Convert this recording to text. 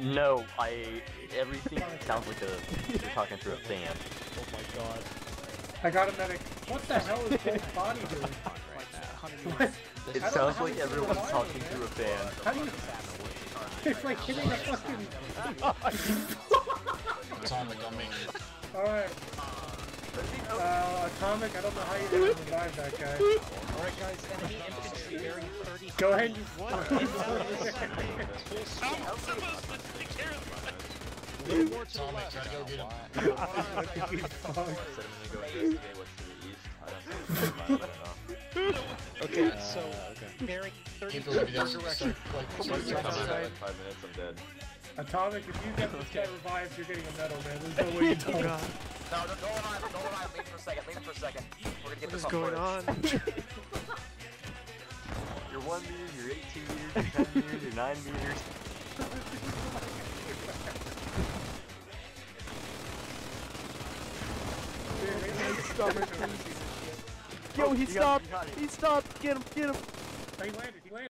No, I. Everything sounds like a. You're talking through a fan. Oh my god. I got a medic. What the hell is Cold Body doing? What? It sounds like everyone's talking through a fan. How do you... It's like hitting a fucking... Atomic, I'm making. Alright. Uh, Atomic, I don't know how you're gonna revive that guy. Alright guys, Go ahead and... I'm supposed to take care of Little more to the left. try to go get him. I said I'm gonna go investigate what's to the east. I don't know. I don't. Okay, uh, so bearing 30 Can't believe he doesn't direction. like, Come on, to Come come on, out. in five minutes, I'm dead. Atomic, if you get this guy revived, you're getting a medal, man. There's no way you oh, don't. No, no, go alive, go alive, leave for a second, leave for a second. We're gonna get What this is going on? You're 1 meter, you're 18 meters, you're 10 meters, you're 9 meters. Yo, he stopped! you got it. He stopped! Get him! Get him! Oh, he landed, he landed.